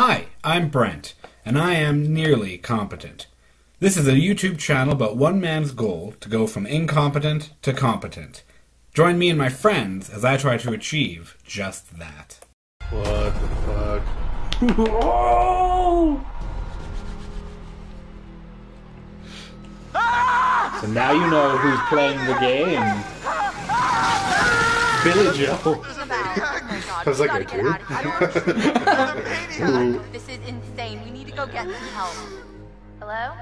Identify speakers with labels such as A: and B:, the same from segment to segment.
A: Hi, I'm Brent, and I am nearly competent. This is a YouTube channel about one man's goal to go from incompetent to competent. Join me and my friends as I try to achieve just that.
B: What the fuck?
C: So now you know who's playing the game. Billy Joe.
D: My god.
B: Sounds
D: we
B: like
D: gotta
B: I
D: get
B: do.
D: out of here. I don't understand. This is insane. We need to go get some help. Hello?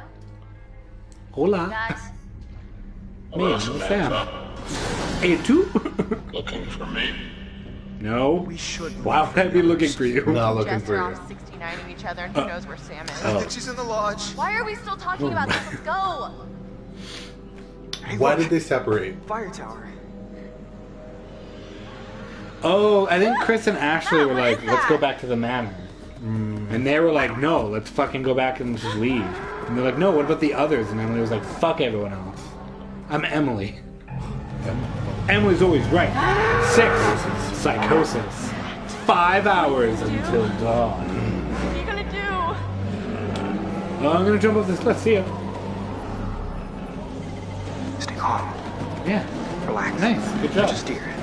C: Hola.
D: Guys?
C: Me, I'm Sam. Hey, two?
E: Looking for me?
C: No.
F: We should.
C: Why would I be looking for you?
B: Not looking
D: Jess,
B: for you.
D: 69ing each other, and who uh, knows where Sam is.
B: Oh.
F: I think she's in the lodge.
D: Why are we still talking about this? Let's go.
F: Hey,
B: Why
F: look,
B: did they separate?
F: Fire tower.
C: Oh, I think Chris and Ashley were like, let's go back to the manor. Mm. And they were like, no, let's fucking go back and just leave. And they're like, no, what about the others? And Emily was like, fuck everyone else. I'm Emily. Emily's always right. Six, psychosis. Five hours until dawn.
D: What are you gonna do?
C: Oh, I'm gonna jump off this cliff. See ya.
F: Stay calm.
C: Yeah,
F: Relax.
C: nice. Good job.
F: Just steer.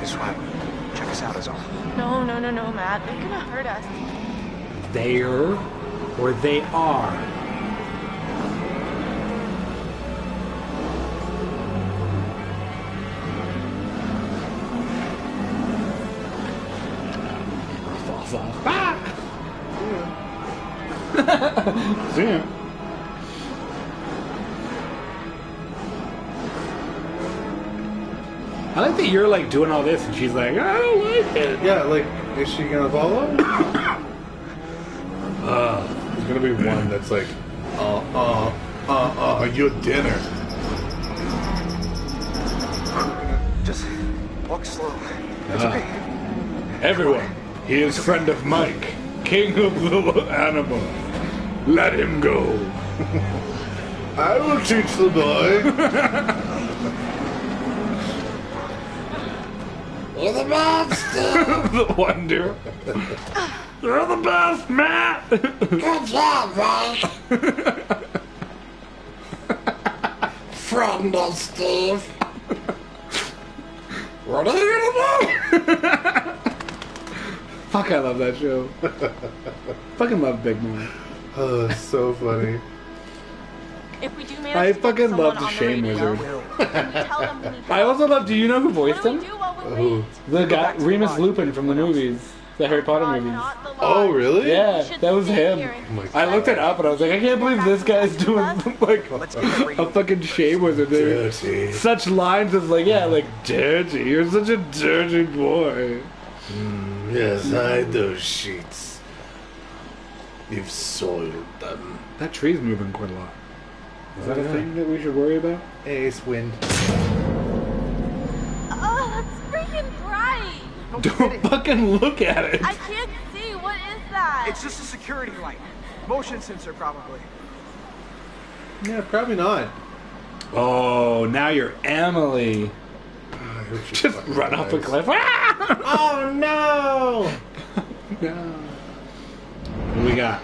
F: Just swim. Check us out is all.
D: No, no, no, no, Matt. They're gonna hurt us.
C: There, or they are. Falls off. Ah! See ya. I like that you're like doing all this and she's like, I don't like it.
B: Yeah, like, is she gonna follow? uh, there's gonna be one that's like, uh, uh, uh, uh, your dinner.
F: Just walk slow. It's
C: Ah.
F: okay.
C: Everyone, he is friend of Mike, king of the animals. Let him go.
B: I will teach the boy.
C: You're the best, uh. The wonder. You're the best, Matt.
G: Good job, Mike. Friend of Steve. What are you gonna do?
C: Fuck, I love that show. Fucking love Big Mouth.
B: Oh, so funny.
D: If we do manage
C: I fucking love the Shame
D: radio,
C: Wizard.
D: Can you tell them we need
C: I also love. Do you know who voiced
D: What do
C: him?
D: Do while we
B: Who?
D: wait?
C: The guy
F: back the
C: Remus. Lupin from the movies, the Harry Potter movies.
B: Oh, really?
C: Yeah, that was him.
B: Oh
C: I looked it up and I was like, I can't believe this guy's doing like
F: Let's get ready.
C: a fucking shame wizard. There.
B: Dirty.
C: Such lines as like, yeah, like dirty. You're such a dirty boy.
B: Mm, yes, hide those sheets. You've soiled them.
C: That tree's moving quite a lot. Is that a thing that we should worry about?
B: Ace wind.
D: Oh, that's freaking bright.
C: Don't fucking look at it.
D: I can't see. What is that?
F: It's just a security light. Motion sensor, probably.
B: Yeah, probably not.
C: Oh, now you're Emily.
B: I
C: Just
B: fucking
C: run off a cliff. Ah!
B: Oh no!
C: no. What do we got?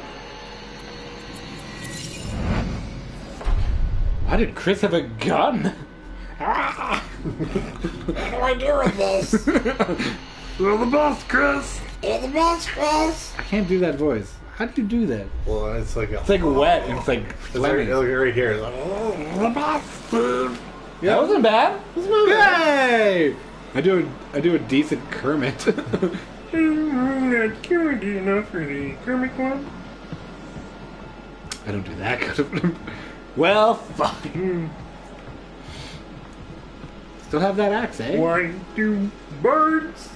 C: Why did Chris have a gun? Ah!
G: What do I do with this?
C: You're the boss, Chris.
G: You're the best, Chris.
C: I can't do that voice. How do you do that?
B: Well, it's like a.
C: It's like wet and it's like
B: It's like, like right here. It's like, oh.
C: The boss, Steve. That wasn't bad. Yay! I do a I do a decent Kermit. Not Kermit enough for the Kermit one. I don't do that good of Well, fine. Still have that axe, eh?
E: Why do birds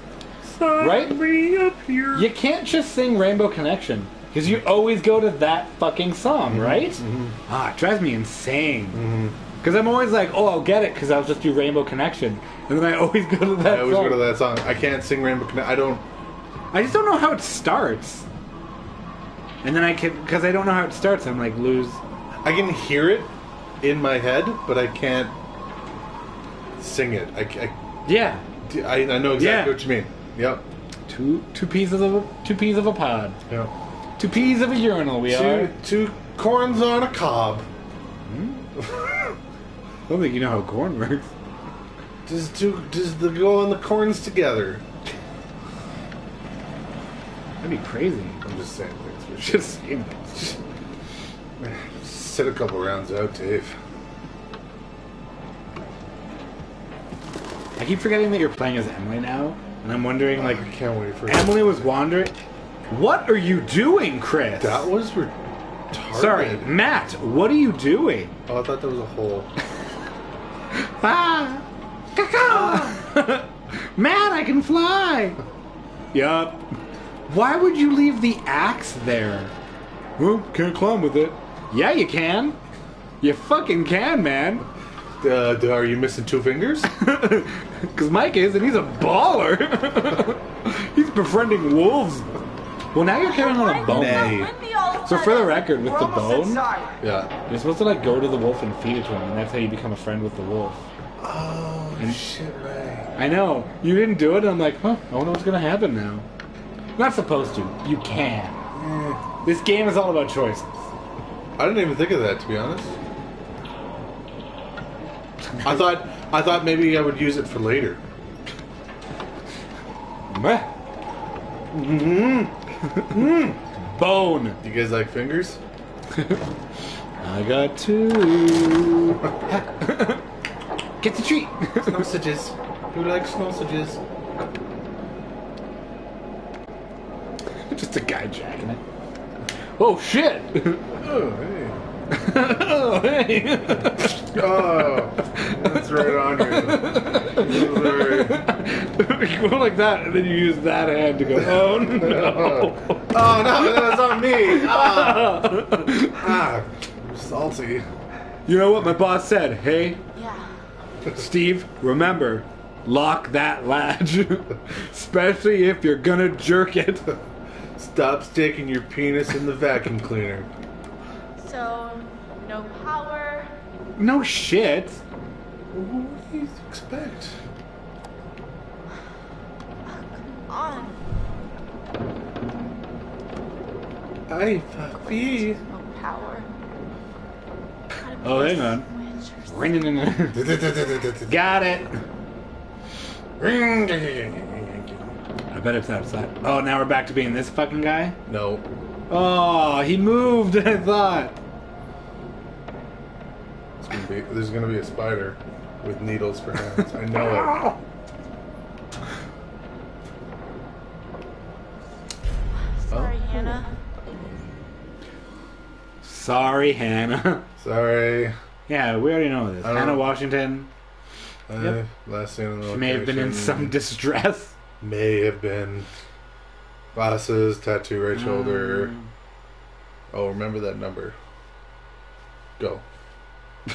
C: Right?
E: me up here?
C: You can't just sing Rainbow Connection. Because you always go to that fucking song, mm-hmm. right? Mm-hmm. Ah, it drives me insane. Mm-hmm. Because I'm always like, oh, I'll get it because I'll just do Rainbow Connection. And then I always go to that
B: I always
C: song.
B: go to that song. I can't sing Rainbow Connection. I don't.
C: I just don't know how it starts. And then I can, because I don't know how it starts, I'm like, lose.
B: I can hear it in my head, but I can't sing it. I, I,
C: Yeah.
B: I, I know exactly
C: Yeah.
B: what you mean. Yep.
C: Two two pieces of a two peas of a pod.
B: Yeah.
C: Two peas of a urinal. We are.
B: Two, two corns on a cob.
C: I hmm? don't think you know how corn works.
B: Just two, just the go on the corns together.
C: That'd be crazy.
B: I'm just saying things. for.
C: Just saying things.
B: Sit a couple rounds out, Dave.
C: I keep forgetting that you're playing as Emily now, and I'm wondering like
B: I can't wait for
C: Emily was wandering. What are you doing, Chris?
B: That was retarded.
C: Sorry, Matt. What are you doing?
B: Oh, I thought there was a hole.
C: Ah! Caca! Matt, I can fly! Yup. Why would you leave the axe there? Well, can't climb with it. Yeah, you can. You fucking can, man.
B: Uh, are you missing two fingers?
C: Because Mike is, and he's a baller. he's befriending wolves. Well, now you're carrying on a bone. So for the record, with the bone,
B: Yeah.
C: you're supposed to like go to the wolf and feed it to him, and that's how you become a friend with the wolf.
B: Oh shit, Ray.
C: I know. You didn't do it, and I'm like, huh, I wonder what's gonna happen now. Not supposed to. You can. This game is all about choices.
B: I didn't even think of that, to be honest. I thought I thought maybe I would use it for later.
C: Meh. Mm-hmm. Mm-hmm. Bone.
B: You guys like fingers?
C: I got two. Get the treat.
B: Sausages. Who likes sausages?
C: Just a guy jacking it. Oh shit!
B: Oh, hey.
C: oh hey!
B: Oh, that's right on you.
C: You go like that, and then you use that hand to go. Oh no!
B: Oh no, that was on me. Ah, ah salty.
C: You know what my boss said? Hey,
D: Yeah.
C: Steve, remember, lock that latch, especially if you're gonna jerk it.
B: Stop sticking your penis in the vacuum cleaner.
D: So, no power.
C: No shit.
B: What do you expect?
D: Come On.
B: I puppy.
D: No power.
C: Oh,
D: a
C: hang on.
D: switch or
C: Got it. I bet it's outside. Oh, now we're back to being this fucking guy?
B: No.
C: Oh, he moved, I thought.
B: It's gonna be, there's gonna be a spider with needles for hands. I know it.
D: Sorry, Hannah.
C: Sorry, Hannah.
B: Sorry.
C: yeah, we already know this. Hannah
B: know.
C: Washington.
B: Uh,
C: Yep.
B: Last scene on the
C: She may have been in some distress.
B: May have been. Glasses, tattoo right shoulder.
C: Mm.
B: Oh, remember that number. Go.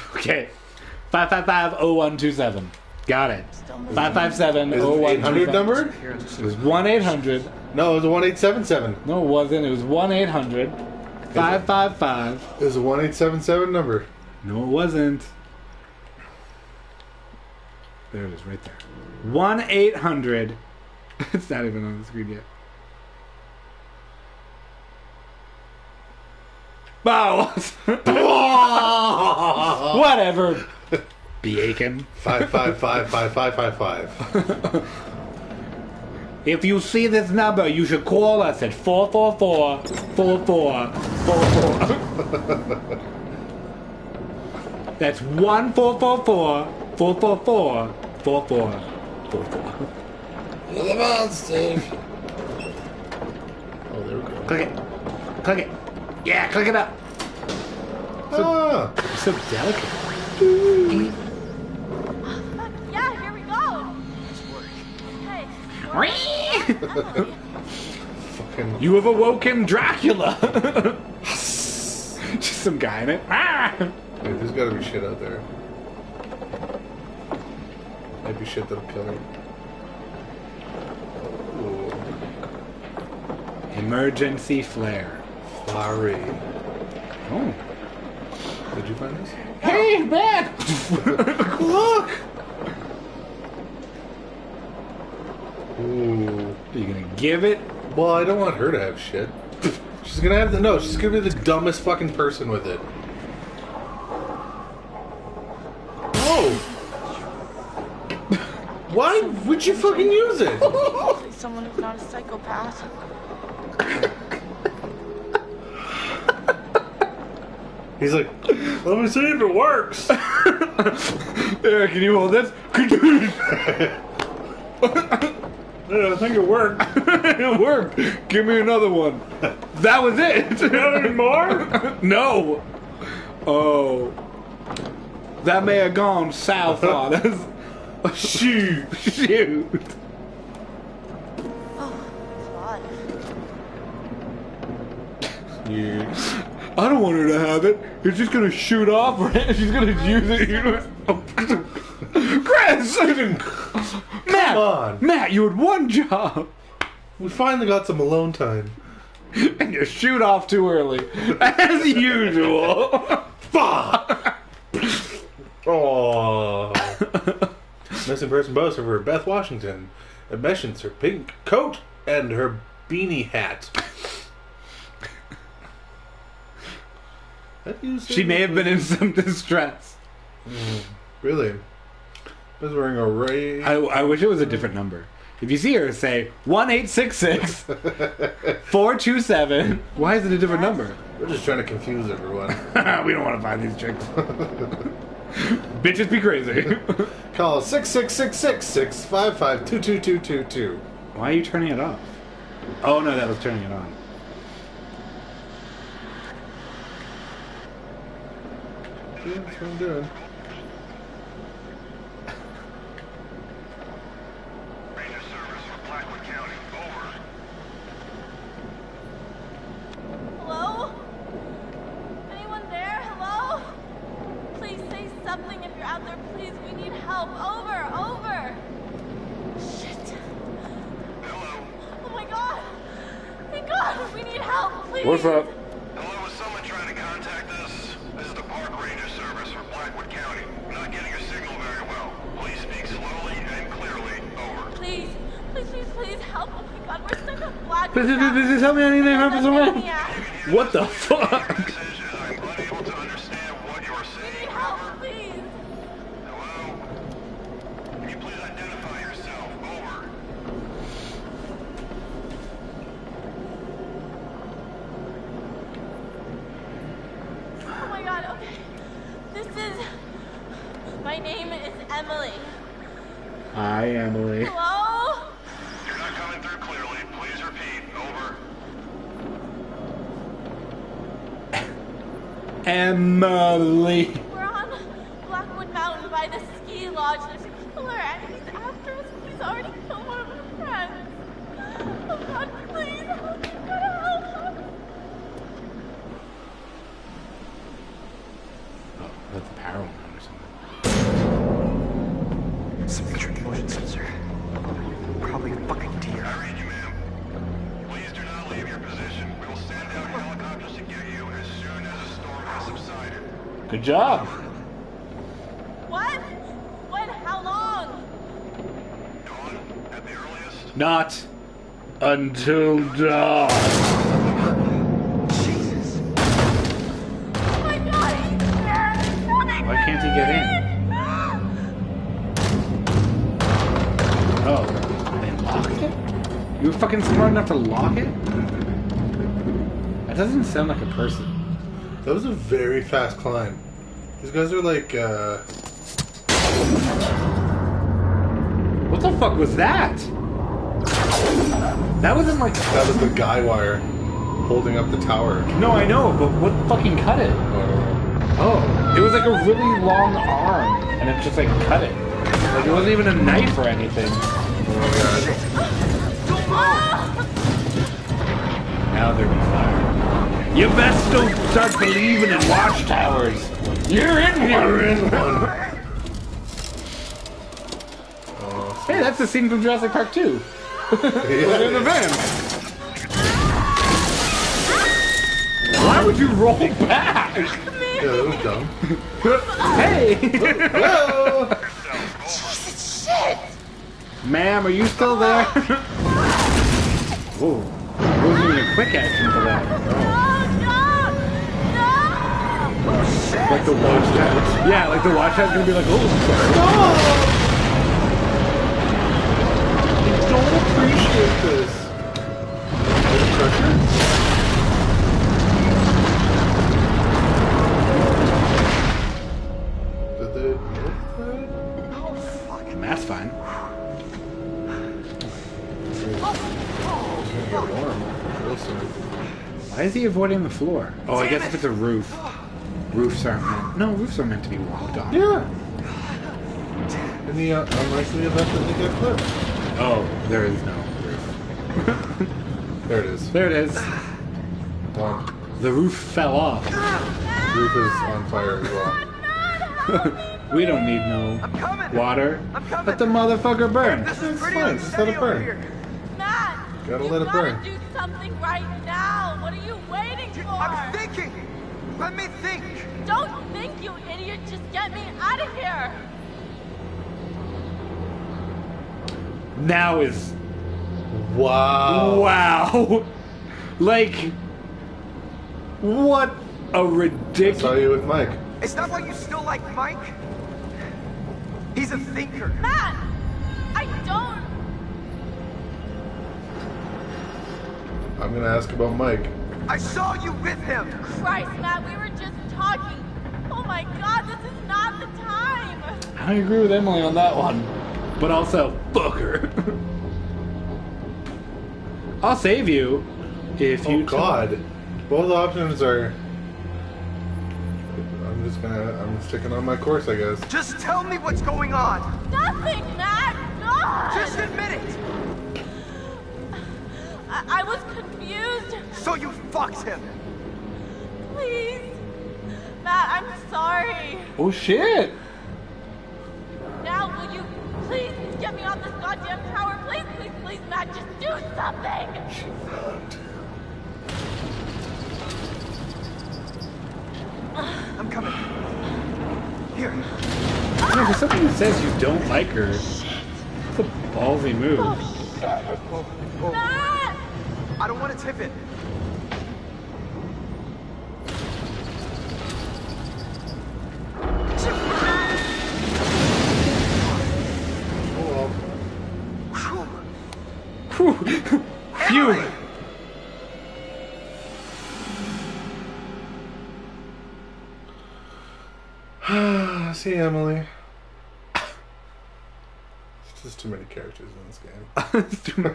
C: Okay. 555-0127. Got it.
D: Still missing.
C: 557
B: Is it oh number?
C: It was 1-800.
B: No, it was a 1877.
C: No, it wasn't. It was 1-800. 555.
B: It was a 1877 number.
C: No, it wasn't. There it is, right there. 1-800. It's not even on the screen yet. Wow. Whatever. Bacon.
B: Five five five five five five five.
C: If you see this number, you should call us at 444 4444. That's 1444 444 4444.
G: You're the man, Steve.
B: Oh, there we go.
C: Click it. Click it. Yeah, click it up.
B: Ah,
C: It's so delicate.
D: Yeah, here we go. Hey.
B: fucking.
C: You have awoken Dracula. Just some guy in it. Ah!
B: Wait, there's gotta be shit out there. Maybe shit that'll kill him.
C: Emergency flare.
B: Flurry.
C: Oh.
B: Did you find this?
C: Hey, man!
B: Look! Ooh.
C: Are you gonna give it?
B: Well, I don't want her to have shit. She's gonna have the no. She's gonna be the dumbest fucking person with it. Oh. Why would you fucking use it?
D: Someone who's not a psychopath.
B: He's like, let me see if it works.
C: Yeah, can you hold this? yeah, I think it worked. it worked. Give me another one. That was it. Any more? no. Oh. That may have gone south on us. Shoot. Shoot.
D: Oh, Blood.
B: Yeah.
C: I don't want her to have it. It's just gonna shoot off, right? She's gonna use it. Chris! Matt!
B: on.
C: Matt, you had one job!
B: We finally got some alone time.
C: And you shoot off too early. As usual.
B: Fuck. Oh. Missing person poster for Beth Washington. It mentions her pink coat and her beanie hat. Have you seen
C: She may have been in some distress. Mm.
B: Really? I was wearing a ray.
C: I, I wish it was a different number. If you see her, say 1 427. Why is it a different number?
B: We're just trying to confuse everyone.
C: we don't want to find these chicks. Bitches be crazy.
B: Call 6666 655
C: Why are you turning it off? Oh no, that was turning it on.
B: Yeah, that's what I'm doing.
E: Ranger service for Blackwood County. Over.
D: Hello? Anyone there? Hello? Please say something if you're out there. Please, we need help. Over, over. Shit.
E: Hello.
D: Oh my god. Thank God. We need help. Please.
C: What's up?
E: Hello, is someone trying to contact us? This is the Park Ranger service for Blackwood County. We're not getting your signal very well. Please speak slowly and clearly. Over.
D: Please, please, please, please help. Oh my god, we're stuck on black.
C: Please, please, please, please help me. I need
D: Let
C: someone. What the fuck? Good job.
D: What? When? How long?
E: Dawn, at the earliest.
C: Not until dawn.
F: Jesus.
D: Oh my god, he's there. He's.
C: Why can't he get in? Oh, they locked it? You were fucking smart enough to lock it? That doesn't sound like a person.
B: That was a very fast climb. These guys are like, uh.
C: What the fuck was that? That wasn't like.
B: That was the guy wire holding up the tower.
C: No, I know, but what fucking cut it? Oh, it was like a really long arm, and it just like cut it. Like it wasn't even a knife or anything. Oh my god. now they're gonna fire. You best don't start believing in watchtowers. You're in here. in oh. Hey, that's the scene from Jurassic Park 2. They're in the van. Why would you roll back?
B: yeah, that was dumb.
C: hey!
B: Hello!
D: Jesus, Shit.
C: Ma'am, are you still there? Whoa. It wasn't even a quick action for that.
D: No, no, no!
C: Like the watchtower. Yeah, like the watchtower's gonna be like, oh,
B: I don't appreciate this. Pressure? Did they miss that?
C: sorry. And that's fine.
B: It's gonna get warm real soon.
C: Why is he avoiding the floor? Oh, I guess if it's a roof. Roofs aren't meant. No, roofs are meant to be walked on.
B: Yeah. In the uh, unlikely event that they get clipped.
C: Oh, there is no roof.
B: There it is.
C: There it is.
B: One.
C: The roof fell off.
B: The Roof is on fire as well.
C: We don't need no
F: coming.
C: water.
F: I'm coming.
C: Let the motherfucker burn.
F: This is pretty
B: fine, just let it
F: unsteady over
B: burn.
F: here.
D: Matt!
B: Gotta let it burn.
D: do something right now. What are you waiting for?
F: I'm thinking. Let me think.
D: Don't think, you idiot. Just get me out of here.
C: Now is
B: Wow.
C: wow. Like what a ridiculous.
B: saw you with Mike.
F: Is that why you still like Mike? He's a thinker.
D: Matt! I don't.
B: I'm gonna ask about Mike.
F: I saw you with him.
D: Christ, Matt, we were just talking. Oh my god, this is not the time.
C: I agree with Emily on that one. But also, fuck her. I'll save you if you
B: Oh God. Both options are. I'm just gonna. I'm sticking on my course, I guess.
F: Just tell me what's going on.
D: Nothing, Matt. God.
F: Just admit it.
D: I, I was confused.
F: So you fucked him.
D: Please. Matt, I'm sorry.
C: Oh shit!
D: Now, will you please get me off this goddamn tower? Please, please, please, Matt, just do something.
F: I'm coming. Here.
C: Yeah, for something that says you don't like her, it's a ballsy move.
D: Oh, Matt!
F: I don't want to tip it.
C: Phew!
B: See, Emily. There's too many characters in this game.
C: it's, too many,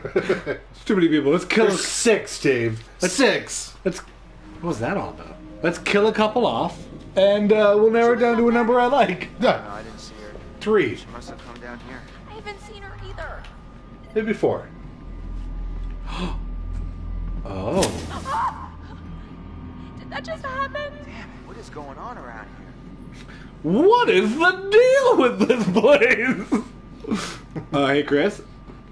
C: it's too many people. Let's kill.
B: There's six, Dave. Six.
C: Let's. What was that all about? Let's kill a couple off, and uh, we'll narrow it down to a number I like.
B: Yeah.
F: I didn't see her.
B: Three.
F: She must have come down here.
D: I haven't seen her either.
B: Maybe four.
C: Oh.
D: Did that just happen?
F: Damn it, what is going on around here?
C: What is the deal with this place? uh, hey, Chris.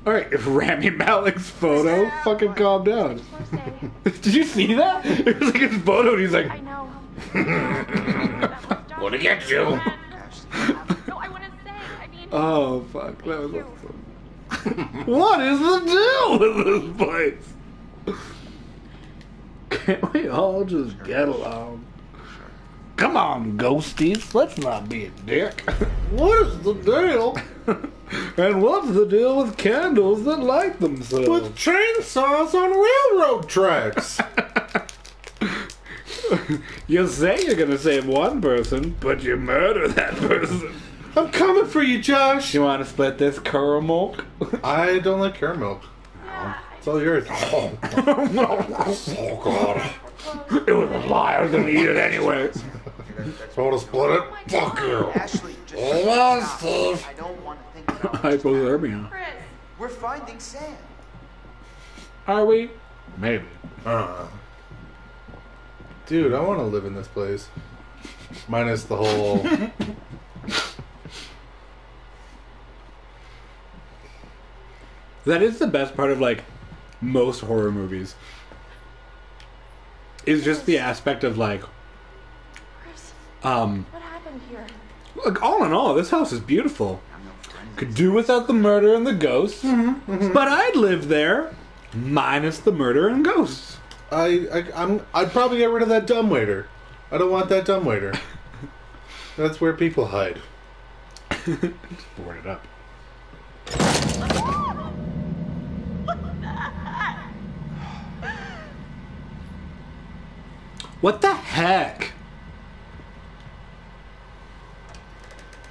C: All right, Rami Malek's photo. Fucking calm down. Did you see that? It was like his photo, and he's like,
D: I know.
C: "Want to get you?"
D: No, I want to say. I mean,
C: Oh fuck, that was awesome. what is the deal with this place? Can't we all just get along? Come on, ghosties, let's not be a dick.
B: What is the deal
C: and what's the deal with candles that light themselves?
B: with chainsaws on railroad tracks?
C: you say you're gonna save one person, but you murder that person.
B: I'm coming for you, Josh.
C: You want to split this caramel?
B: I don't like caramel. It's all yours.
C: Oh, oh god. It was a lie, I was gonna eat it anyway.
B: Want to split it? Fuck you.
F: Ashley, just
G: Hold on. Steve.
F: I don't want to think about it.
C: Hypothermia.
D: Chris.
F: We're finding Sam.
C: Are we? Maybe.
B: Uh, dude, I want to live in this place. Minus the whole.
C: That is the best part of like most horror movies. Is just the aspect of like,
D: Chris,
C: um,
D: what happened here?
C: like all in all, this house is beautiful.
F: I'm no
C: Could do without the murder and the ghosts, but I'd live there, minus the murder and ghosts.
B: I, I I'm I'd probably get rid of that dumb waiter. I don't want that dumb waiter. That's where people hide.
C: Just Board it up. What the heck?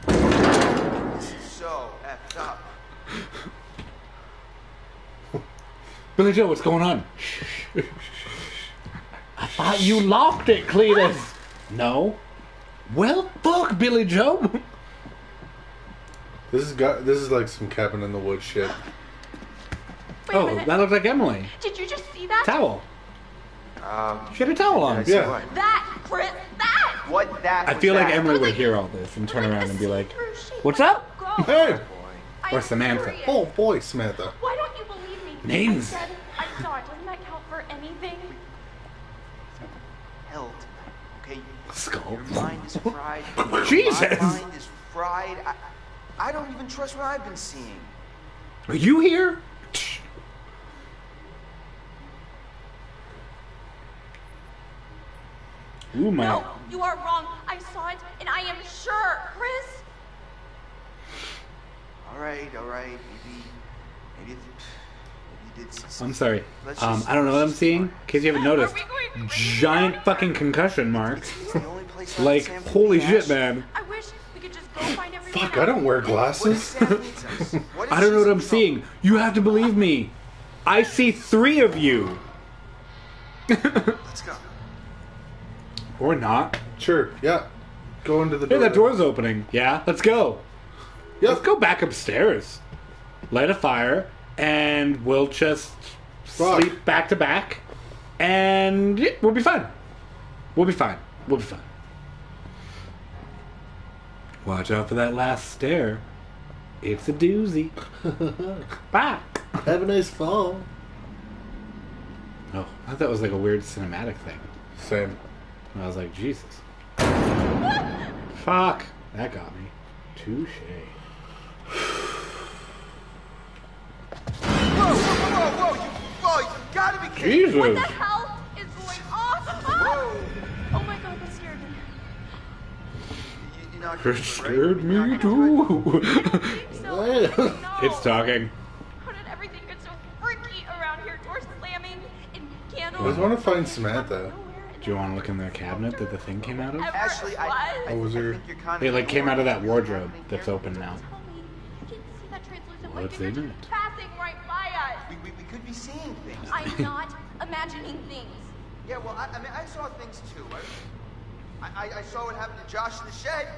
F: So effed up.
C: Billy Joe, what's going on? I thought you locked it, Cletus. No. Well, fuck, Billy Joe.
B: This is got this is like some cabin in the woods shit.
D: Wait
C: Oh, that looks like Emily.
D: Did you just see that?
C: Towel.
F: Um,
C: She had a towel on.
F: see
B: Yeah.
D: That, Chris, that!
F: What that
C: I
F: was
C: feel like
F: that?
C: Emily would hear all this and turn
D: Like
C: around and be like, "What's up?"
B: Hey!
D: I'm
C: Or Samantha.
D: serious.
B: Oh boy, Samantha.
D: Why don't you believe me?
C: Names.
D: I said I saw it. Doesn't that count for anything?
F: Held. Okay,
C: Skull.
F: your mind is fried.
C: Jesus.
F: My mind is fried. I, I don't even trust what I've been seeing.
C: Are you here? Ooh, my.
D: No, you are wrong. I saw it, and I am sure, Chris.
F: All right, all right. Maybe, maybe,
C: I'm sorry.
F: Let's
C: Um, I don't know what I'm seeing. In case you haven't noticed,
D: Are we going-
C: giant fucking concussion marks.
F: It's the only place I
C: Like, holy
F: be,
C: shit, man.
D: I wish we could just go find
B: Fuck, I don't wear glasses.
F: Sam needs us? What if
C: I don't know what I'm
F: trouble?
C: seeing. You have to believe me. I see three of you.
F: Let's go.
C: Or not.
B: Sure, yeah. Go into the
C: Hey,
B: door.
C: that door's opening. Yeah, let's go.
B: Yep.
C: Let's go back upstairs. Light a fire, and we'll just
B: Fuck.
C: sleep back to back, and yeah, we'll be fine. We'll be fine. We'll be fine. Watch out for that last stair. It's a doozy. Bye.
B: Have a nice fall.
C: Oh, I thought that was like a weird cinematic thing.
B: Same.
C: And I was like, Jesus. Fuck. That got me. Touche.
F: gotta be kidding!
C: Jesus.
D: What the hell is going on? Ah! Oh my god, that scared me.
F: You,
C: It
F: right?
C: scared me
F: gonna do it.
C: too.
D: So. No.
C: it's talking.
D: How did everything get so freaky around here? Doors slamming and
B: I
D: candles.
B: just want to find Samantha.
C: Do you want to look in the cabinet that the thing came out of?
F: Ashley, I, I,
B: Oh, was there-
C: It like came out of that wardrobe that's open now.
D: Tell me, you didn't see that translucent
C: What's in it?
F: Could be seeing things.
D: I'm not imagining things.
F: Yeah, well, I, I mean, I saw things too. I, I, I saw what happened to Josh in the shed.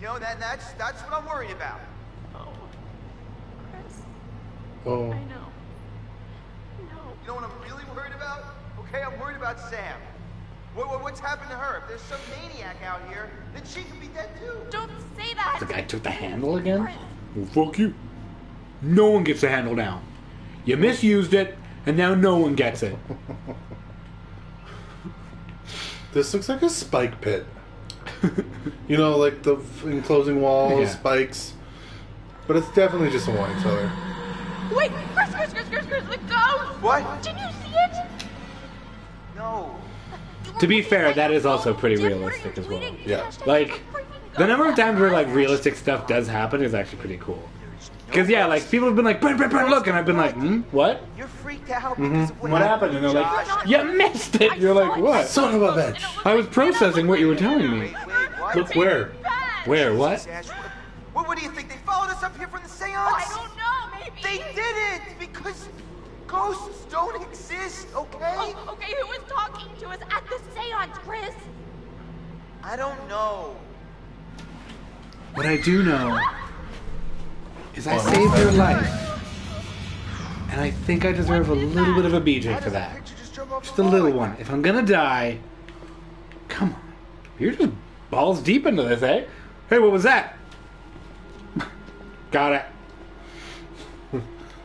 F: You know, that, that's that's what I'm worried about.
D: Oh, Chris,
B: Oh.
D: I know. No.
F: You know what I'm really worried about? Okay, I'm worried about Sam. What, what, what's happened to her? If there's some maniac out here, then she could be dead too.
D: Don't say that.
C: The guy took the handle again?
D: Chris,
C: Well, fuck you. No one gets the handle now. You misused it, and now no one gets it.
B: This looks like a spike pit. you know, like the enclosing walls,
C: Yeah.
B: spikes. But it's definitely just a wine cellar.
D: Wait, Chris, Chris, Chris, Chris, Chris, the ghost!
F: What?
D: Did you see it?
F: No.
C: To be fair, that is also pretty
D: dim. What are
C: realistic as well.
B: Yeah.
C: Like, The number of times where like realistic stuff does happen is actually pretty cool. Because yeah, like people have been like, Brent, Brent, Brent, look, and I've been like, hmm, what?
F: You're freaked out because of what,
C: What happened? And they're like,
F: Josh.
C: you missed it. You're like, what?
B: Son of a bitch.
C: I was processing what you were telling me.
F: Wait, wait.
B: Look where?
C: Where? What?
F: What, what do you think? They followed us up here from the seance?
D: I don't know, maybe.
F: They didn't because ghosts don't exist, okay?
D: Oh, okay, who was talking to us at the seance, Chris?
F: I don't know.
C: What I do know is I saved your life. And I think I deserve a little bit of a BJ for
F: that just jump off
C: Just
F: the
C: a little one. If I'm gonna die, come on. You're just balls deep into this, eh? Hey, what was that? Got it.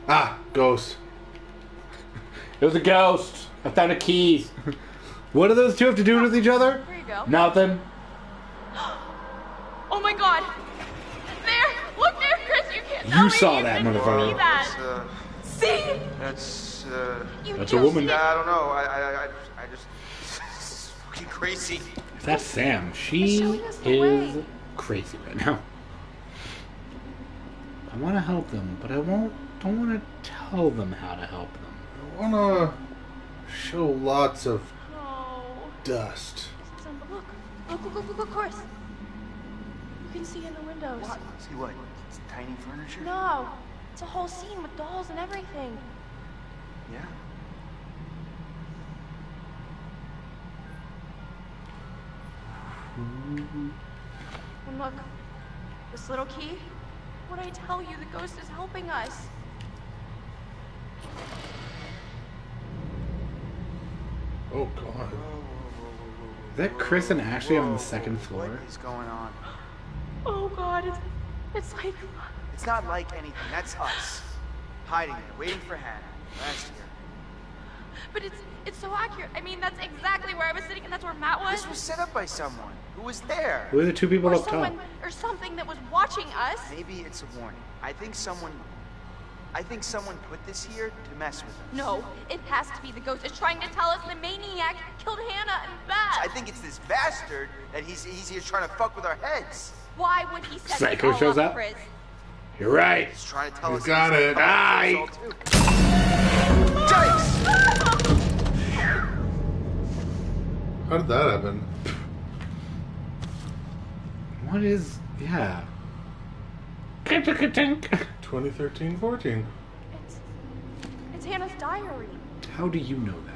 B: Ah, ghost.
C: It was a ghost. I found a keys. what do those two have to do with each other?
D: There you go.
C: Nothing.
D: Oh my god. There! Look there, Chris, you me
C: saw that, motherfucker.
D: See
F: That's,
D: that?
F: uh,
D: See?
F: that's, uh,
C: That's a woman.
D: see?
F: I don't know. I, I, I, I just, it's fucking crazy.
C: That's Sam. She
D: He's showing us the
C: is
D: way.
C: crazy right now. I want to help them, but I won't. Don't want to tell them how to help them.
B: I wanna show lots of
D: Oh.
B: dust.
D: Look, look, look, look, look, of course. You can see in the windows.
F: What? See what? It's tiny furniture?
D: No, it's a whole scene with dolls and everything.
F: Yeah.
D: And look, this little key. What I tell you, the ghost is helping us.
B: Oh god.
C: Is that Chris and Ashley on the second floor?
F: What is going on?
D: Oh God, it's, it's like
F: It's not like anything. That's us. Hiding there, waiting for Hannah. Last year.
D: But it's it's so accurate. I mean, that's exactly where I was sitting, and that's where Matt was.
F: This was set up by someone who was there.
C: Who are the two people
D: or
C: up top?
D: someone or something that was watching us.
F: Maybe it's a warning. I think someone. I think someone put this here to mess with us.
D: No, it has to be the ghost. It's trying to tell us the maniac killed Hannah and Beth.
F: I think it's this bastard that he's he's here trying to fuck with our heads.
D: Why would he set
C: Psycho shows
D: up,
C: up.
D: Chris?
C: You're right.
F: He's trying to tell
B: You
F: us.
B: got
F: he's
B: it.
F: a couple years
C: Aye.
F: Yikes!
B: How did that happen?
C: What is? Yeah. Ka-tink.
B: 2013 14.
D: It's it's Hannah's diary.
C: How do you know that?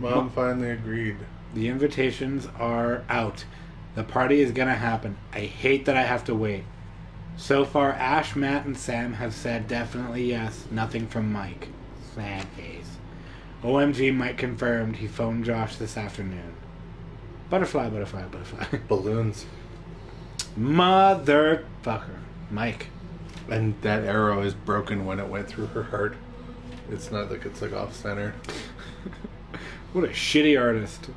B: Mom finally agreed.
C: The invitations are out. The party is gonna happen. I hate that I have to wait. So far, Ash, Matt, and Sam have said definitely yes. Nothing from Mike. Sad face. OMG, Mike confirmed he phoned Josh this afternoon. Butterfly, butterfly, butterfly.
B: Balloons.
C: Motherfucker. Mike.
B: And that arrow is broken when it went through her heart. It's not like it's like off center.
C: What a shitty artist.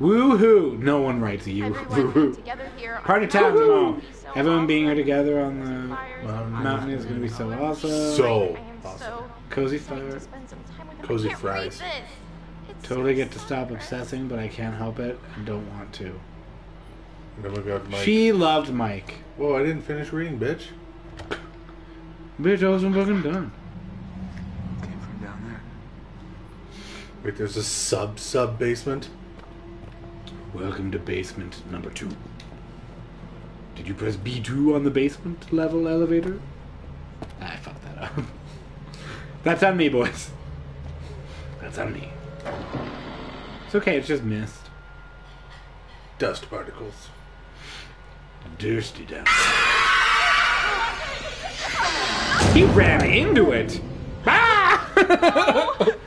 C: Woohoo! No one writes you.
D: Everyone
C: Woohoo.
D: together here.
C: Party time
D: Woohoo!
C: tomorrow.
D: So
C: Everyone being here together on the
D: Fires
B: Mountain.
C: is gonna be so awesome.
B: So awesome.
C: Cozy fire.
D: to spend some time with him. I
B: Cozy fries.
D: read this. It's
C: Totally
D: so
C: get to stop obsessing, but I can't help it and don't want to.
B: And got Mike.
C: She loved Mike.
B: Whoa, I didn't finish reading, bitch.
C: Bitch, I wasn't fucking done.
F: Came from down there.
B: Wait, there's a sub sub basement?
C: Welcome to basement number two. Did you press B2 on the basement level elevator? I fucked that up. That's on me, boys. That's on me. It's okay, it's just mist.
B: Dust particles.
C: Thirsty down. He ran into it. Ah!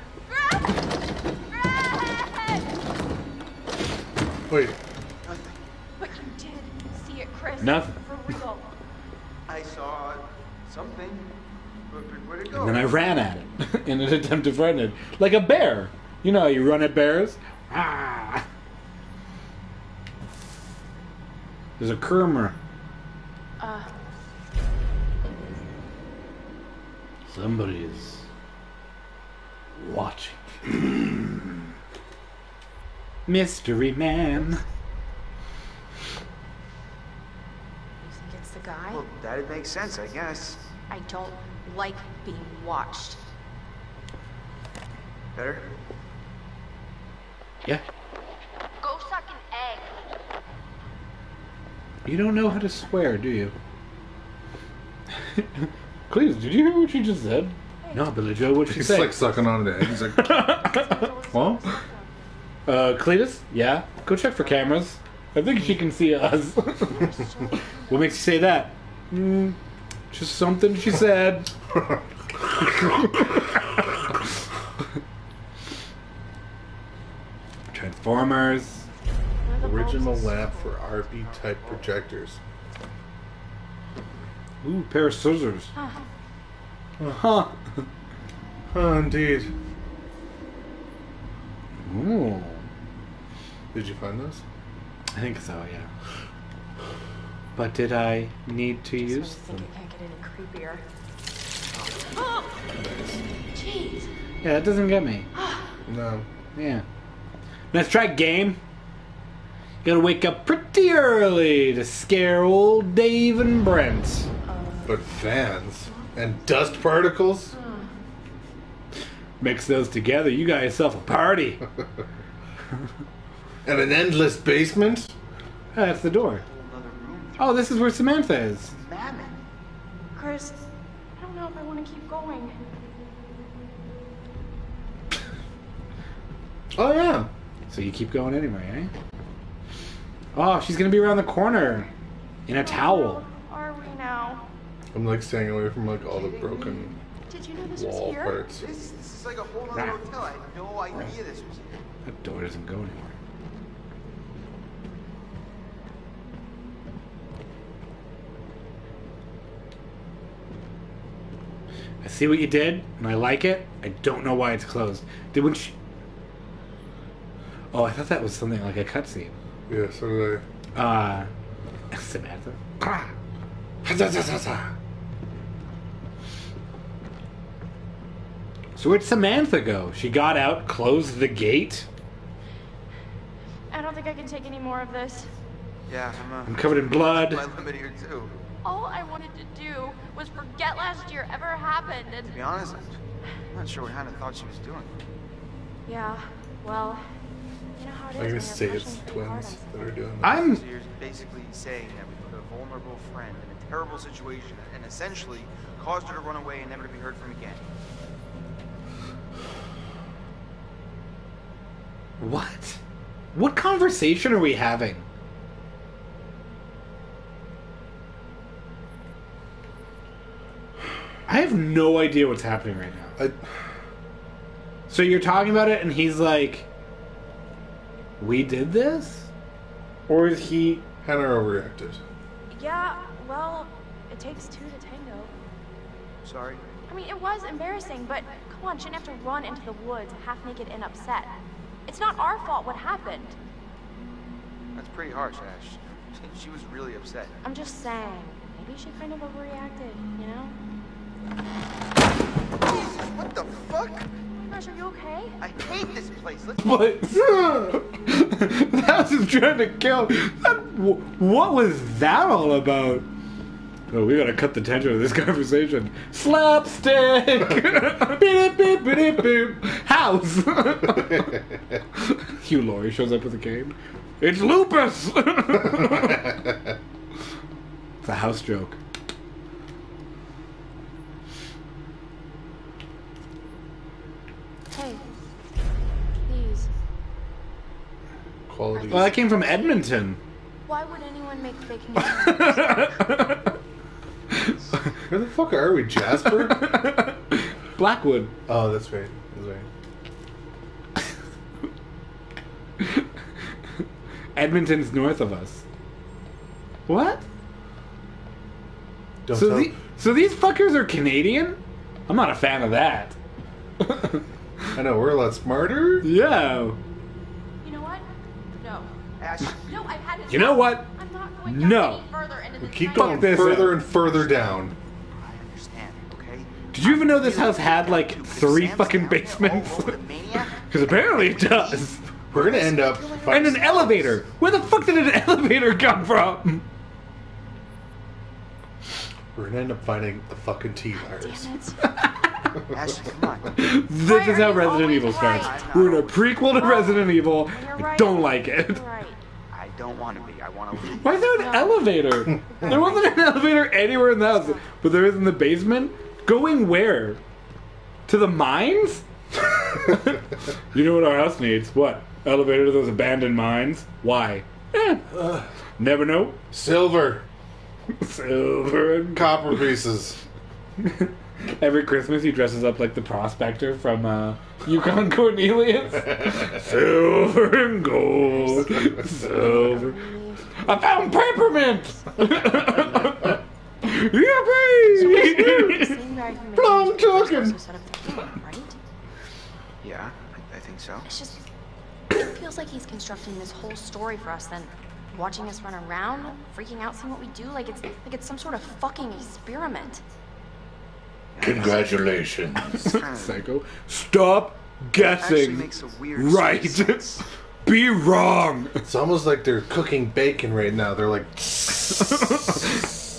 B: Wait, Nothing.
D: But you did see it, Chris.
C: Nothing.
D: For real.
F: I saw something. But, but where'd it go?
C: And then I ran at it in an attempt to frighten it. Like a bear. You know how you run at bears? Ah! There's a Kermer.
D: Uh,
C: Somebody's watching. Mystery Man.
D: you think it's the guy?
F: Well, that'd make sense, I guess.
D: I don't like being watched.
F: Better?
C: Yeah.
D: Go suck an egg.
C: You don't know how to swear, do you? Please, did you hear what she just said? No, Billy Joe, what'd she
B: he's like sucking on it. He's like, well,
C: Uh, Cletus? Yeah? Go check for cameras. I think she can see us. what makes you say that? Mm, just something she said. Transformers.
B: original lamp for RP type projectors.
C: Ooh, pair of scissors. Uh huh.
B: Oh, indeed.
C: Ooh.
B: Did you find those?
C: I think so, yeah. But did I need to
D: Just when you
C: use
D: think
C: them?
D: it can't get any creepier. Oh! Jeez.
C: Yeah, that doesn't get me.
B: No.
C: Yeah. Let's try game. Gotta wake up pretty early to scare old Dave and Brent.
B: But fans and dust particles?
C: Mix those together, you got yourself a party.
B: And an endless basement?
C: Ah, That's the door. Oh, this is where Samantha is.
F: Mammon.
D: Chris, I don't know if I want to keep going.
B: Oh, yeah.
C: So you keep going anyway, eh? Oh, she's gonna be around the corner in a towel.
D: Are we now?
B: I'm like staying away from like all the broken
D: Did you know this was here?
B: parts.
F: This, this is like a whole other hotel. I had no idea this was here.
C: That door doesn't go anywhere. I see what you did, and I like it. I don't know why it's closed. Did when she... Oh, I thought that was something like a cutscene.
B: Yeah, so did I.
C: Uh, Samantha. So where'd Samantha go? She got out, closed the gate.
D: I don't think I can take any more of this.
F: Yeah, I'm, uh,
C: I'm covered in blood.
F: my limit here too.
D: All I wanted to do was forget last year ever happened and
F: To be honest, I'm not sure what Hannah thought she was doing.
D: Yeah, well, you know how it is.
B: I'm gonna say it's twins that are doing this.
C: I'm
F: So you're basically saying that we put a vulnerable friend in a terrible situation and essentially caused her to run away and never to be heard from again.
C: What? What conversation are we having? I have no idea what's happening right now.
B: I,
C: So you're talking about it, and he's like, "We did this," or is he?
B: Hannah overreacted.
D: Yeah, well, it takes two to tango.
F: Sorry.
D: I mean, it was embarrassing, but come on, shouldn't have to run into the woods half naked and upset. It's not our fault what happened.
F: That's pretty harsh, Ash. She was really upset.
D: I'm just saying, maybe she kind of overreacted, you know?
F: Jesus, what the fuck?
D: Gosh, are you okay?
F: I hate this place. Let's
C: What? that was trying to kill. That, what was that all about? Oh, we gotta cut the tension of this conversation. Slapstick! beep, beep, beep, beep. House! Hugh Laurie shows up with a cane. It's lupus! it's a house joke.
D: Hey, please,
B: Quality.
C: Well, that came from Edmonton.
D: why would anyone make fake news?
B: Where the fuck are we, Jasper?
C: Blackwood.
B: oh, that's right. That's right.
C: Edmonton's north of us. What?
B: Don't
C: So, the, so these fuckers are Canadian? I'm not a fan of that.
B: I know we're a lot smarter.
C: yeah.
D: you know what? No.
F: Ash,
D: No, I've had it.
C: You know what?
D: I'm not going
C: No.
D: any further into this
B: Keep going
C: this
B: further
C: up.
B: and further down.
F: I understand, okay?
C: Did you even know this house had like three fucking basements?
F: all over the maniac,
C: Because apparently it does.
B: We're gonna end up.
C: And an elevator. Where the fuck did an elevator come from?
B: We're gonna end up finding the fucking T virus.
D: Damn it.
F: Ashley, come on.
C: This
D: Why
C: is how Resident
D: always
C: Evil starts. We're in a prequel to Resident Evil.
D: When
C: I don't like it.
F: I don't want to be. I want to leave.
C: Why is there an elevator? there wasn't an elevator anywhere in the house, but there is in the basement. Going where? To the mines? you know what our house needs? What? Elevator to those abandoned mines? Why? Eh. Never know.
B: Silver,
C: Silver and
B: copper pieces.
C: Every Christmas he dresses up like the prospector from uh, Yukon Cornelius. Silver and gold. Silver. I found peppermint! Yippee!
D: Seeing very familiar
C: Plum
D: to
C: chicken.
D: person who set up the camp, right?
F: Yeah, I, I think so.
D: It's just, it feels like he's constructing this whole story for us. Then,
H: watching us run around, freaking out, seeing what we do, like it's like it's some sort of fucking experiment.
G: Congratulations.
C: Psycho. Stop guessing.
F: makes a weird
C: Right. Be wrong.
B: It's almost like they're cooking bacon right now. They're like,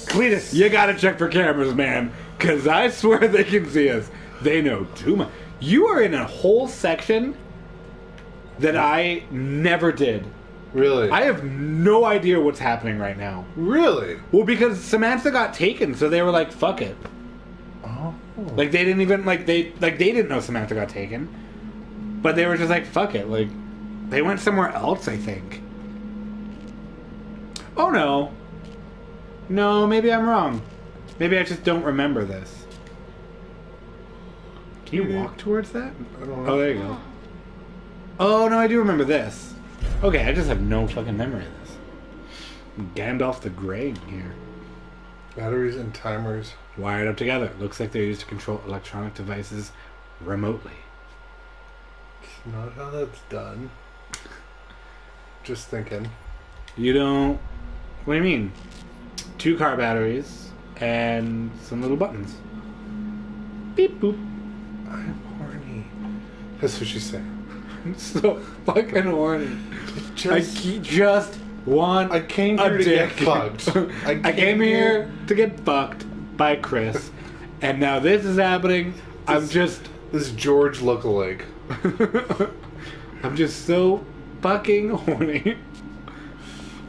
C: Cletus, you gotta check for cameras, man. Cause I swear they can see us. They know too much. You are in a whole section that I never did.
B: really?
C: I have no idea what's happening right now.
B: really?
C: Well, because Samantha got taken, so they were like, "Fuck it."
B: Oh.
C: Like they didn't even like they like they didn't know Samantha got taken, but they were just like, "Fuck it." Like they went somewhere else, I think. Oh no, no, maybe I'm wrong. Maybe I just don't remember this. Can you walk towards that?
B: I don't know.
C: Oh, there you go. Oh no, I do remember this. Okay, I just have no fucking memory of this. Gandalf the Grey here.
B: Batteries and timers.
C: Wired up together. Looks like they're used to control electronic devices remotely.
B: It's not how that's done. Just thinking.
C: You don't. What do you mean? Two car batteries and some little buttons. Beep boop.
B: I'm horny. That's what she's saying.
C: I'm so fucking horny. I
B: Just,
C: ke- just want.
B: I came
C: a
B: here to get fucked.
C: I,
B: I
C: came
B: came
C: here to get fucked by Chris, and now this is happening. I'm just.
B: this George lookalike.
C: I'm just so fucking horny.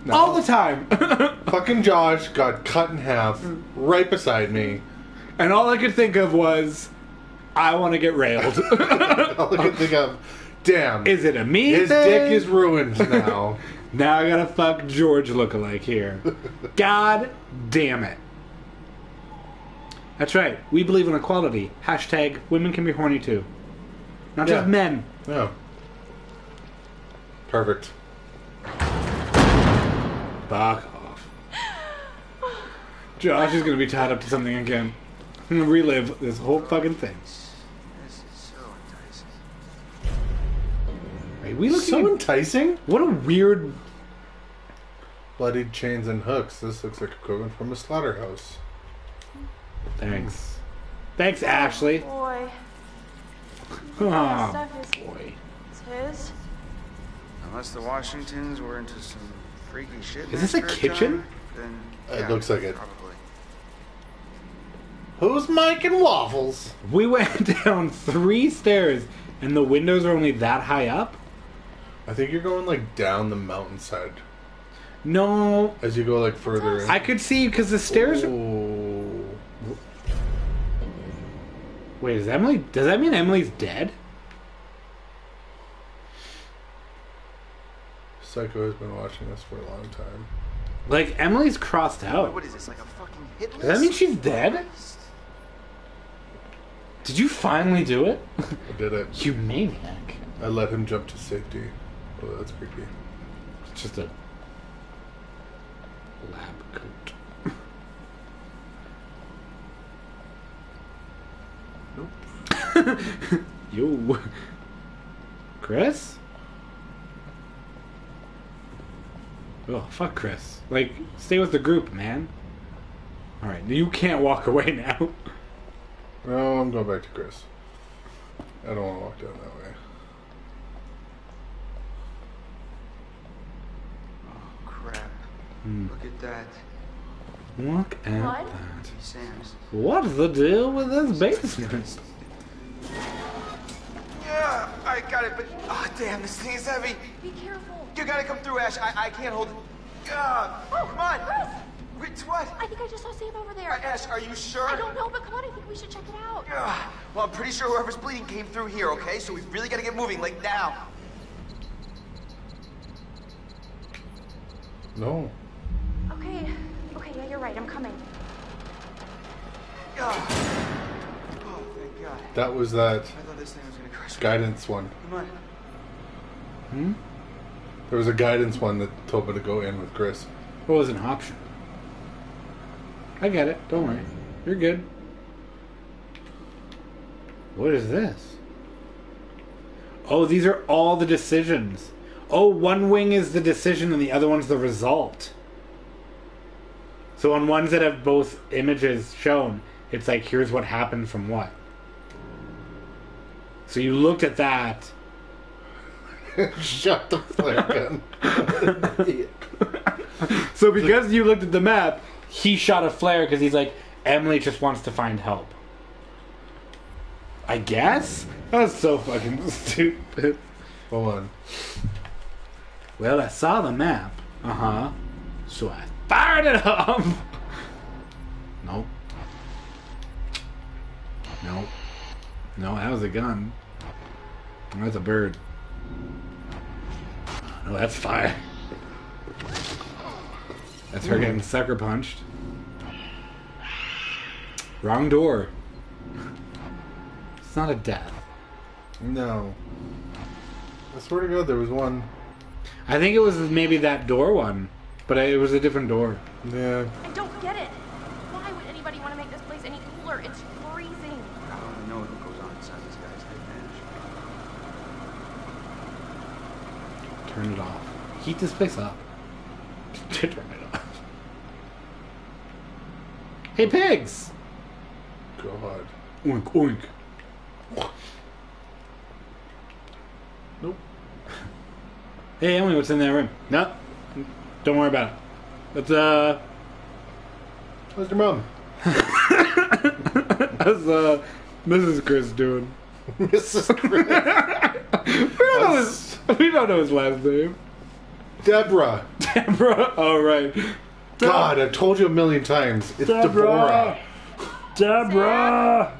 C: All the time.
B: Fucking Josh got cut in half mm. right beside me.
C: and all I could think of was, I want to get railed.
B: All I can think of, damn,
C: is it a me
B: his
C: thing?
B: dick is ruined now.
C: Now I gotta fuck George lookalike here. God damn it. That's right. We believe in equality. Hashtag women can be horny too. Not
B: Yeah.
C: just men.
B: yeah. Perfect.
C: Fuck off. Josh is gonna be tied up to something again. I'm gonna relive this whole fucking thing.
F: This is so enticing.
C: Are we looking
B: So
C: at-
B: enticing.
C: What a weird
B: Bloodied chains and hooks. This looks like equipment from a slaughterhouse.
C: Thanks. Thanks, Ashley.
D: Oh, boy,
C: Oh,
D: stuff is
C: boy.
D: it's his.
F: Unless the Washingtons were into some freaky shit.
C: Is this a kitchen?
F: time, Then
B: It looks like it.
F: Probably.
B: Who's Mike and Waffles?
C: We went down three stairs and the windows are only that high up?
B: I think you're going like down the mountainside
C: No.
B: as you go like further. in.
C: I could see because the stairs.
B: Oh.
C: Wait, is Emily. Does that mean Emily's dead?
B: Psycho has been watching us for a long time.
C: Like, Emily's crossed out.
F: what is this? Like a fucking hit list?
C: Does that mean she's dead? Did you finally do it?
B: I did it.
C: you maniac.
B: I let him jump to safety. Oh, that's creepy.
C: It's just a lab coat. Nope. Yo. Chris? Oh, fuck Chris. Like, stay with the group, man. Alright, you can't walk away now.
B: No, I'm going back to Chris. I don't want to walk down that way.
F: Oh, crap.
C: Hmm.
F: Look at that.
C: Look at
D: What?
C: that.
F: Sam's.
C: What's the deal with this basement?
F: Yeah, I got it, but oh damn, this thing is heavy.
D: Be careful.
F: You gotta come through, Ash. I, I can't hold it. Ah,
D: Oh,
F: come on.
D: Chris!
F: Wait, what?
D: I think I just saw Sam over there.
F: Ash, are you sure?
D: I don't know, but come on, I think we should check it out.
F: Ah, well, I'm pretty sure whoever's bleeding came through here. Okay, so we've really got to get moving, like now.
B: No.
H: Okay, okay, yeah, you're right. I'm coming.
F: Ah. Thank God.
B: That was that
F: I thought this thing was gonna crush me.
B: guidance one.
F: Come on. Hmm?
B: There was a guidance one that told me to go in with Chris.
C: It was an option? I get it. Don't worry. You're good. What is this? Oh, these are all the decisions. Oh, one wing is the decision and the other one's the result. So on ones that have both images shown, it's like here's what happened from what. So you looked at that.
B: Shut the flare gun.
C: So because you looked at the map, he shot a flare because he's like Emily just wants to find help. I guess that's so fucking stupid.
B: Hold on.
C: Well, I saw the map. Uh huh. So I fired it up. Nope. Nope. No, that was a gun. That's a bird. No, that's fire. That's her getting sucker punched. Wrong door. It's not a death.
B: No. I swear to God, there was one.
C: I think it was maybe that door one, but it was a different door.
B: Yeah.
H: I don't get it. Why would anybody want to make this place any cooler? It's freezing.
F: I don't know what goes on inside this guy's head, man.
C: Turn it off. Heat this place up. Turn it off. Hey, pigs!
B: God.
C: Oink, oink.
B: Nope.
C: Hey, Emily, what's in that room? No, don't worry about it. Let's, uh,
B: How's your mom?
C: how's, uh, Mrs. Chris doing?
B: Mrs. Chris.
C: We don't know his, we don't know his last name.
B: Deborah.
C: Deborah. All right.
B: God, I've told you a million times. It's Deborah.
C: Deborah.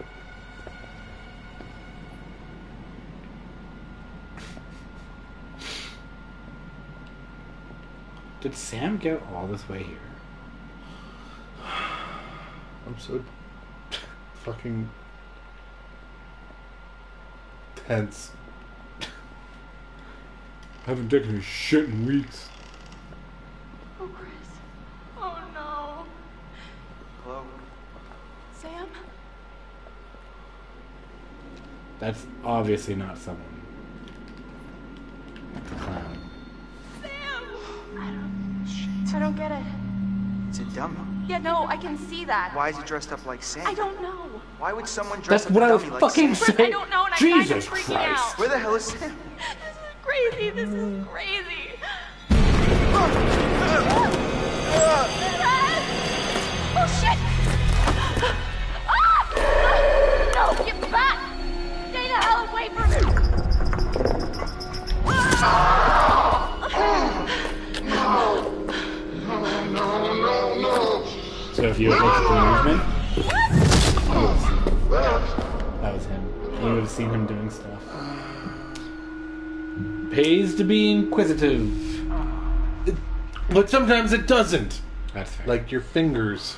C: Did Sam get all this way here?
B: I'm so fucking tense.
C: I haven't taken a shit in weeks.
D: Oh, Chris. Oh, no.
F: Hello?
D: Sam?
C: That's obviously not someone. The clown. Sam!
D: I don't I don't get it.
F: It's a dummy.
D: Yeah, no, I can see that.
F: Why is he dressed up like Sam?
D: I don't know.
F: Why would someone dress
C: That's
F: up
C: what
F: a
C: I was
F: dummy like
C: fucking
F: Sam?
D: Chris, I
C: saying.
D: don't know, and I'm
C: Jesus
D: kind of freaking
C: Christ.
D: out.
F: Where the hell is Sam?
D: This is crazy. This is crazy. Oh, shit! Ah! No, get back! Stay the hell away from me! No, no, no, no!
C: So if you at the movement, that was him. You would have seen him. Pays to be inquisitive.
B: But sometimes it doesn't.
C: That's fair.
B: Like your fingers.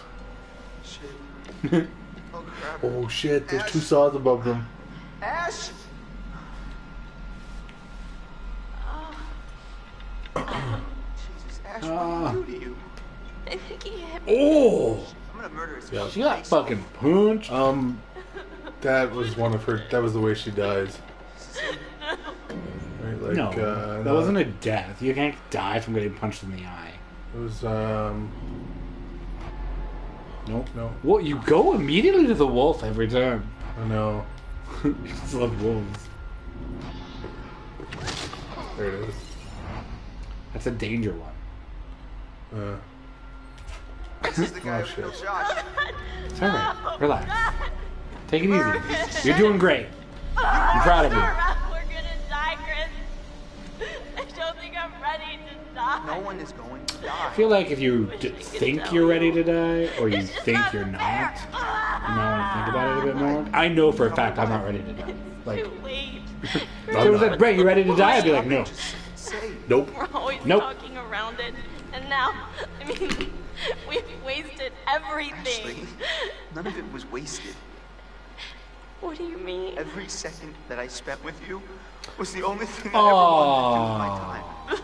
F: Shit. Oh, crap.
B: Oh shit, there's two saws above them.
F: Ash! Jesus, Ash, what did he do to you?
D: I think he hit me.
C: oh,
F: I'm gonna murder his
B: Yeah.
C: she got fucking punched.
B: Um, that was one of her. That was the way she dies. Right, like,
C: no,
B: uh,
C: that wasn't a death. You can't die from getting punched in the eye.
B: It was um.
C: Nope.
B: No,
C: Well, you go immediately to the wolf every time.
B: I know.
C: you just love wolves.
B: There it is.
C: That's a danger one.
B: Uh,
F: This is the guy
B: Oh,
F: who killed
B: shit.
F: Josh.
C: It's alright. Relax. Take it easy. You're doing great. I'm proud of you.
D: We're gonna die, Chris. I don't think I'm ready to die.
F: No one is going to die.
C: I feel like if you d- think you're ready to die, or you
D: It's
C: think
D: not
C: you're
D: fair.
C: not, you might want to think about it a bit more. I know for a fact I'm not ready to die. Like,
D: Too late.
C: if it was like, Brett, you ready to die? I'd be like, no.
F: Say,
B: nope.
D: We're always
C: Nope.
D: talking around it, and now, I mean, we've wasted
F: Ashley,
D: everything.
F: none of it was wasted.
D: What do you mean?
F: Every second that I spent with you was the only thing I ever wanted to do with my time.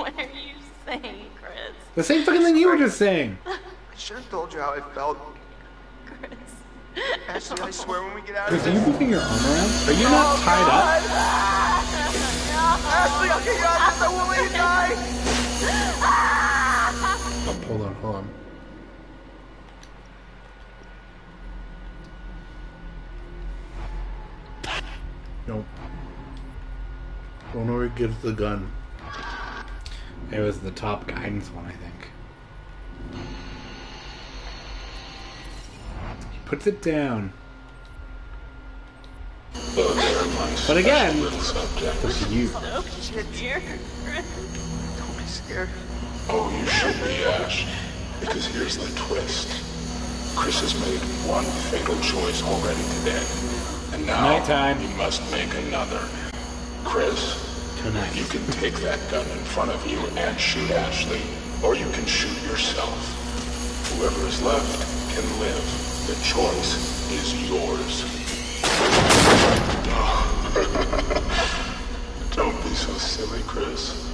D: What are you saying, Chris?
C: The same fucking thing you were just saying.
F: I should have told you how I felt.
D: Chris.
F: Ashley, I swear when we get out
C: Chris,
F: of
C: are you moving your arm around? Are you not oh, tied up?
F: Ashley, I'll get you out of this. I won't let you die.
B: Oh, hold on, hold on. Nope. Don't know where he gets the gun.
C: It was the top guidance one, I think. He puts it down. But again, it's you.
F: Don't be scared.
E: Oh, you should be, Ash. Because here's the twist. Chris has made one fatal choice already today. And now
C: Nighttime.
E: he must make another. Chris,
C: Tonight.
E: you can take that gun in front of you and shoot Ashley, or you can shoot yourself. Whoever is left can live. The choice is yours. Don't be so silly, Chris.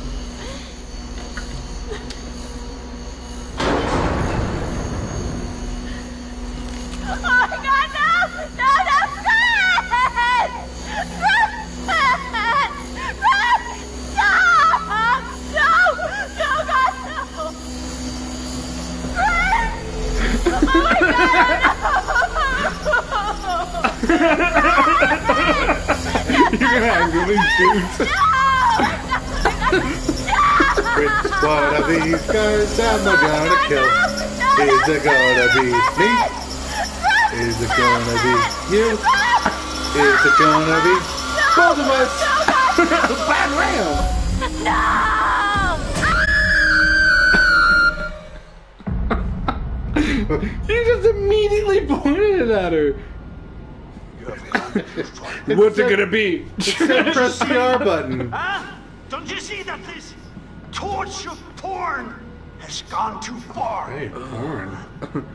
B: Guys am I gonna kill? Is it gonna be me? Is it gonna be you? Is it gonna be both of us?
C: Bad rail! You just immediately pointed it at her. What's it gonna be?
B: Press the R button.
I: Huh? Don't you see that this torture porn has gone too far?
B: Hey, porn.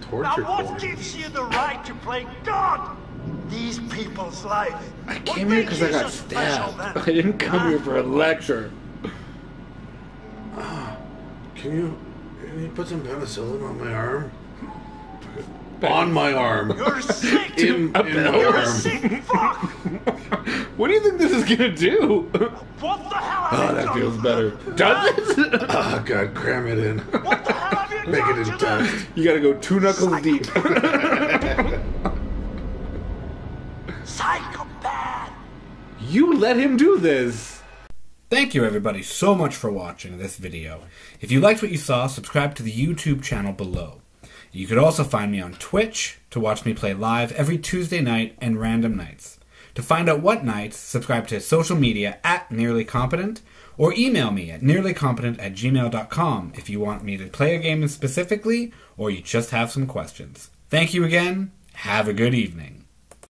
I: Torture now
B: Torture
I: what
B: porn.
I: gives you the right to play God? These people's life.
C: I came here because I got stabbed. I didn't come here for a lecture.
B: Ah, can you, can you put some penicillin on my arm? On my arm.
I: You're sick.
B: In, in my
I: You're a
B: arm.
I: sick fuck.
C: What do you think this is gonna do?
I: What the hell have
C: Oh,
I: you
C: that
I: done?
C: feels better. Does it?
B: Oh, God, cram it in.
I: What the hell have you
B: Make
I: done
B: it
I: to
B: in
I: them?
B: dust.
C: You gotta go two knuckles deep.
I: Psychopath.
C: You let him do this.
A: Thank you everybody so much for watching this video. If you liked what you saw, subscribe to the YouTube channel below. You could also find me on Twitch to watch me play live every Tuesday night and random nights. To find out what nights, subscribe to social media at Nearly Competent or email me at nearlycompetent at gmail.com if you want me to play a game specifically or you just have some questions. Thank you again. Have a good evening.